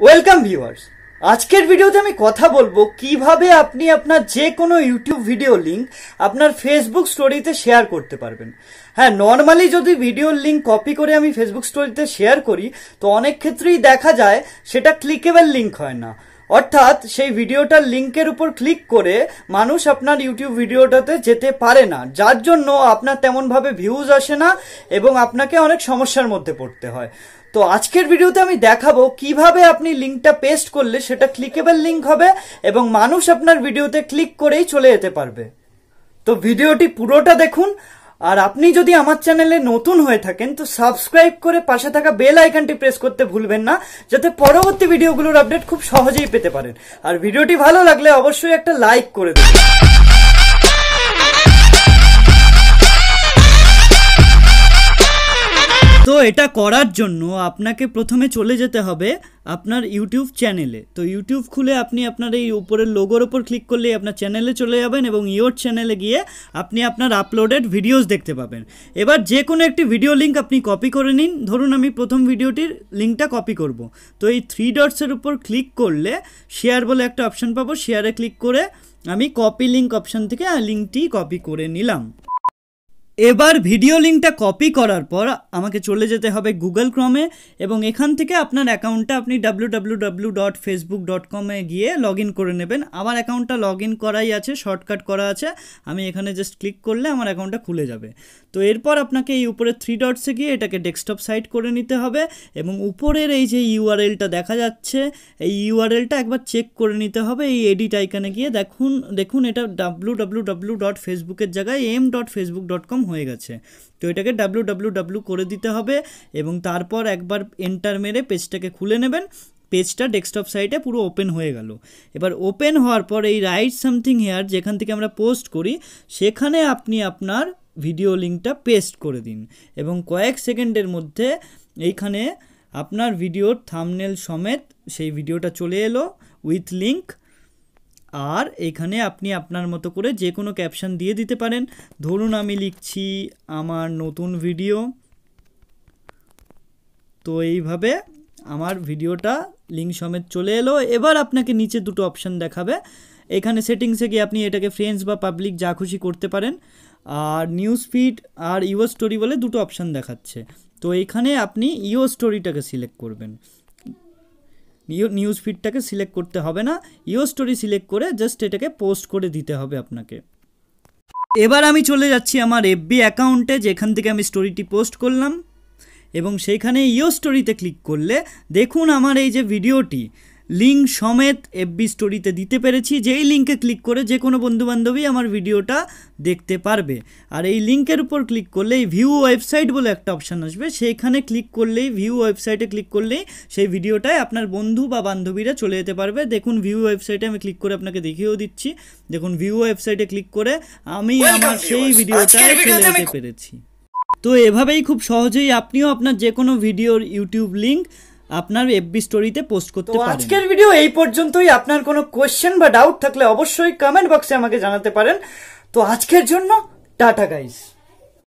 Welcome viewers আজকের ভিডিওতে আমি কথা বলব কীভাবে আপনি আপনার যে কোনো ইউটিউব ভিডিও লিঙ্ক আপনার ফেসবুক স্টোরিতে শেয়ার করতে পারবেন। হ্যাঁ নর্মালি যদি ভিডিওর লিঙ্ক কপি করে আমি ফেসবুক স্টোরিতে শেয়ার করি, তো অনেক ক্ষেত্রেই দেখা যায় সেটা ক্লিকেবল লিঙ্ক হয় না। অর্থাৎ সেই ভিডিওটার লিঙ্কের উপর ক্লিক করে মানুষ আপনার ইউটিউব ভিডিওটাতে যেতে পারে না। যার জন্য আপনার তেমনভাবে ভিউজ আসে না এবং আপনাকে অনেক সমস্যার মধ্যে পড়তে হয়। তো আজকের ভিডিওতে আমি দেখাবো কীভাবে আপনি লিঙ্কটা পেস্ট করলে সেটা ক্লিকেবল লিঙ্ক হবে এবং মানুষ আপনার ভিডিওতে ক্লিক করেই চলে যেতে পারবে। তো ভিডিওটি পুরোটা দেখুন। আর আপনি যদি আমার চ্যানেলে নতুন হয়ে থাকেন, তো সাবস্ক্রাইব করে পাশে থাকা বেল আইকনটি প্রেস করতে ভুলবেন না, যাতে পরবর্তী ভিডিওগুলোর আপডেট খুব সহজেই পেতে পারেন। আর ভিডিওটি ভালো লাগলে অবশ্যই একটা লাইক করে দেবেন। এটা করার জন্য আপনাকে প্রথমে চলে যেতে হবে আপনার ইউটিউব চ্যানেলে। তো ইউটিউব খুলে আপনি আপনার এই উপরের লোগোর ওপর ক্লিক করলেই আপনার চ্যানেলে চলে যাবেন এবং ইয়োর চ্যানেলে গিয়ে আপনি আপনার আপলোডেড ভিডিওস দেখতে পাবেন। এবার যে কোনো একটি ভিডিও লিঙ্ক আপনি কপি করে নিন। ধরুন আমি প্রথম ভিডিওটির লিঙ্কটা কপি করব। তো এই থ্রি ডটসের উপর ক্লিক করলে শেয়ার বলে একটা অপশান পাবো। শেয়ারে ক্লিক করে আমি কপি লিঙ্ক অপশান থেকে লিঙ্কটি কপি করে নিলাম। এবার ভিডিও লিঙ্কটা কপি করার পর আমাকে চলে যেতে হবে গুগল ক্রমে এবং এখান থেকে আপনার অ্যাকাউন্টটা আপনি ডাব্লু ডট ফেসবুক ডট কমে গিয়ে লগ করে নেবেন। আমার অ্যাকাউন্টটা লগ করাই আছে শর্টকাট করা আছে। আমি এখানে জাস্ট ক্লিক করলে আমার অ্যাকাউন্টটা খুলে যাবে। তো এরপর আপনাকে এই উপরে থ্রি ডটসে গিয়ে এটাকে ডেস্কটপ সাইট করে নিতে হবে এবং উপরের এই যে ইউআরএলটা দেখা যাচ্ছে, এই ইউআরএলটা একবার চেক করে নিতে হবে। এই এডিট আইকানে গিয়ে দেখুন দেখুন এটা ডাব্লু ডাব্লু ডাব্লু ডট ফেসবুকের জায়গায় M dot Facebook dot com হয়ে গেছে। তো এটাকে ডাব্লু ডাব্লু ডাব্লু করে দিতে হবে এবং তারপর একবার এন্টার মেরে পেজটাকে খুলে নেবেন। পেজটা ডেস্কটপ সাইটে পুরো ওপেন হয়ে গেল। এবার ওপেন হওয়ার পর এই রাইট সামথিং হেয়ার যেখান থেকে আমরা পোস্ট করি, সেখানে আপনি আপনার ভিডিও লিঙ্কটা পেস্ট করে দিন এবং কয়েক সেকেন্ডের মধ্যে এইখানে আপনার ভিডিওর থামনেল সমেত সেই ভিডিওটা চলে এলো উইথ লিঙ্ক আর এখানে আপনি আপনার মতো করে যে কোনো ক্যাপশন দিয়ে দিতে পারেন। ধরুন আমি লিখছি আমার নতুন ভিডিও তো এইভাবে আমার ভিডিওটা লিঙ্ক সমেত চলে এলো। এবার আপনাকে নিচে দুটো অপশান দেখাবে। এখানে সেটিংসে গিয়ে আপনি এটাকে ফ্রেন্ডস বা পাবলিক যা খুশি করতে পারেন। আর নিউজ ফিড আর ইও স্টোরি বলে দুটো অপশান দেখাচ্ছে। তো এখানে আপনি ইও স্টোরিটাকে সিলেক্ট করবেন। নিউজ ফিডটাকে সিলেক্ট করতে হবে না। ইও স্টোরি সিলেক্ট করে জাস্ট এটাকে পোস্ট করে দিতে হবে আপনাকে। এবার আমি চলে যাচ্ছি আমার এফবি অ্যাকাউন্টে যেখান থেকে আমি স্টোরিটি পোস্ট করলাম। এবং সেইখানে ইও স্টোরিতে ক্লিক করলে দেখুন আমার এই যে ভিডিওটি লিঙ্ক সমেত এফবি স্টোরিতে দিতে পেরেছি। যেই লিঙ্কে ক্লিক করে যে কোনো বন্ধুবান্ধবী আমার ভিডিওটা দেখতে পারবে। আর এই লিঙ্কের উপর ক্লিক করলে এই ভিউ ওয়েবসাইট বলে একটা অপশান আসবে। সেইখানে ক্লিক করলেই ভিউ ওয়েবসাইটে ক্লিক করলেই সেই ভিডিওটায় আপনার বন্ধু বা বান্ধবীরা চলে যেতে পারবে। দেখুন ভিউ ওয়েবসাইটে আমি ক্লিক করে আপনাকে দেখিয়েও দিচ্ছি। দেখুন ভিউ ওয়েবসাইটে ক্লিক করে আমি আমার সেই ভিডিওটায় চলে যেতে পেরেছি। তো এভাবেই খুব সহজেই আপনিও আপনার যে কোনো ভিডিওর ইউটিউব লিঙ্ক আপনার এফবি স্টোরিতে পোস্ট করতে পারেন। আজকের ভিডিও এই পর্যন্তই। আপনার কোনো কোয়েশ্চেন বা ডাউট থাকলে অবশ্যই কমেন্ট বক্সে আমাকে জানাতে পারেন। তো আজকের জন্য টাটা গাইস